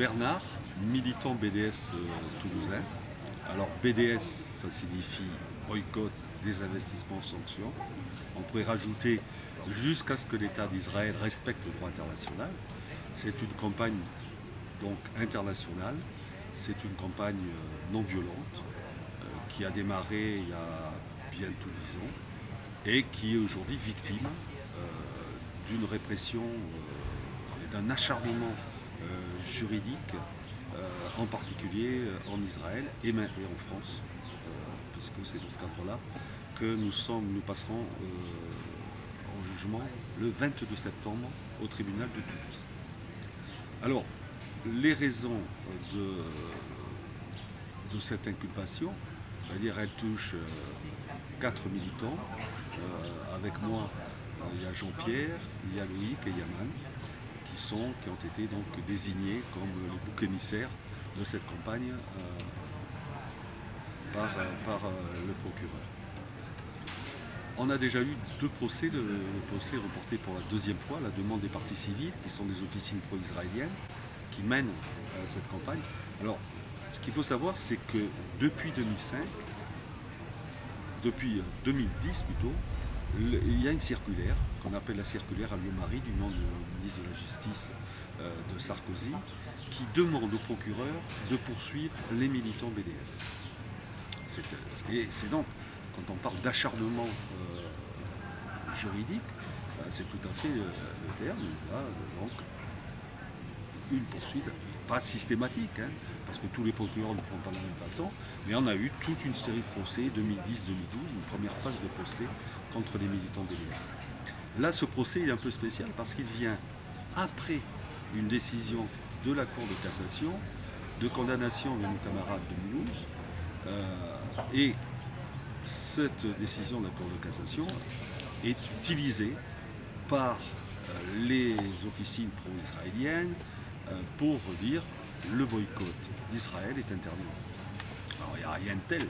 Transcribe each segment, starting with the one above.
Bernard, militant BDS euh, toulousain. Alors BDS, ça signifie boycott, désinvestissement, sanctions. On pourrait rajouter jusqu'à ce que l'État d'Israël respecte le droit international. C'est une campagne donc internationale, c'est une campagne euh, non violente euh, qui a démarré il y a bientôt dix ans et qui est aujourd'hui victime d'une répression et d'un acharnement juridique euh, en particulier euh, en Israël et, en France, euh, puisque c'est dans ce cadre-là que nous, passerons en jugement le 22 septembre au tribunal de Toulouse. Alors, les raisons de, de cette inculpation, c'est-à-dire elle touche quatre militants. avec moi, il y a Jean-Pierre, il y a Loïc et Yaman qui, sont, qui ont été donc désignés comme les boucs émissaires de cette campagne euh, par, euh, par euh, le procureur. On a déjà eu deux procès, le, procès reporté pour la deuxième fois, la demande des partis civils, qui sont des officines pro-israéliennes, qui mènent cette campagne. Alors, ce qu'il faut savoir, c'est que depuis 2005, depuis 2010 plutôt, il y a une circulaire qu'on appelle la circulaire à marie du nom du ministre de la Justice euh, de Sarkozy qui demande au procureur de poursuivre les militants BDS. Et c'est donc, quand on parle d'acharnement euh, juridique, c'est tout à fait euh, le terme. Une poursuite, pas systématique, hein, parce que tous les procureurs ne font pas de la même façon, mais on a eu toute une série de procès, 2010-2012, une première phase de procès contre les militants BDS. Là, ce procès est un peu spécial parce qu'il vient après une décision de la Cour de cassation de condamnation de nos camarades de Mulhouse. Euh, et cette décision de la Cour de cassation est utilisée par euh, les officines pro-israéliennes pour dire le boycott d'Israël est interdit. Alors il n'y a rien de tel,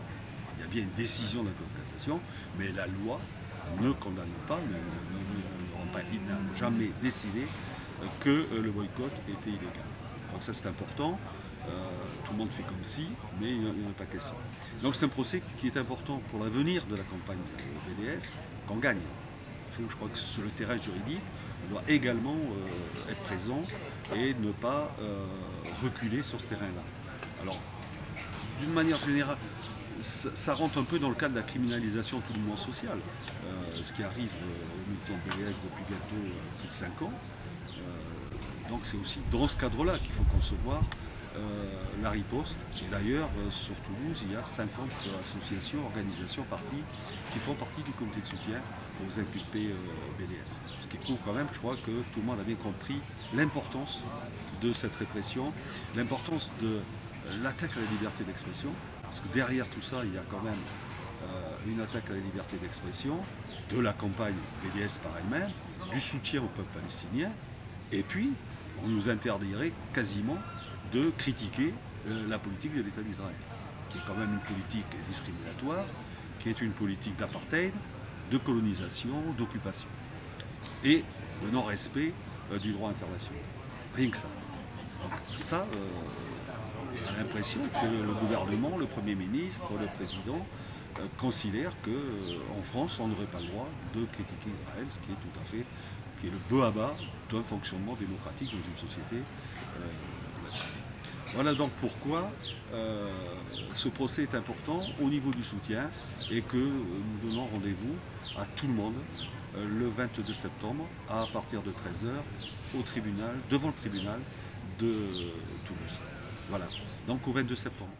il y a bien une décision de la Cour de cassation, mais la loi ne condamne pas, il n'a jamais décidé que euh, le boycott était illégal. Donc ça c'est important. Euh, tout le monde fait comme si, mais il n'y en a pas question. Donc c'est un procès qui est important pour l'avenir de la campagne BDS, qu'on gagne. Je crois que sur le terrain juridique, on doit également euh, être présent et ne pas reculer sur ce terrain-là. Alors, d'une manière générale, ça, rentre un peu dans le cadre de la criminalisation le mouvement social, euh, ce qui arrive euh, au mouvement BDS depuis bientôt euh, plus de 5 ans. donc c'est aussi dans ce cadre-là qu'il faut concevoir la riposte. Et d'ailleurs, sur Toulouse, il y a 50 associations, organisations, partis qui font partie du comité de soutien aux inculpés BDS. Ce qui prouve quand même, je crois que tout le monde a bien compris l'importance de cette répression, l'importance de l'attaque à la liberté d'expression, parce que derrière tout ça, il y a quand même euh, une attaque à la liberté d'expression, de la campagne BDS par elle-même, du soutien au peuple palestinien, et puis on nous interdirait quasiment de critiquer euh, la politique de l'État d'Israël, qui est quand même une politique discriminatoire, qui est une politique d'apartheid, de colonisation, d'occupation, et de non-respect euh, du droit international. Rien que ça. Donc ça, a l'impression que le gouvernement, le Premier ministre, le Président euh, considèrent qu'en euh, France, on n'aurait pas le droit de critiquer Israël, ce qui est tout à fait qui est le peu à bas d'un fonctionnement démocratique dans une société euh, Voilà donc pourquoi ce procès est important au niveau du soutien et que nous donnons rendez-vous à tout le monde le 22 septembre à partir de 13h au tribunal, devant le tribunal de Toulouse. Voilà, donc au 22 septembre.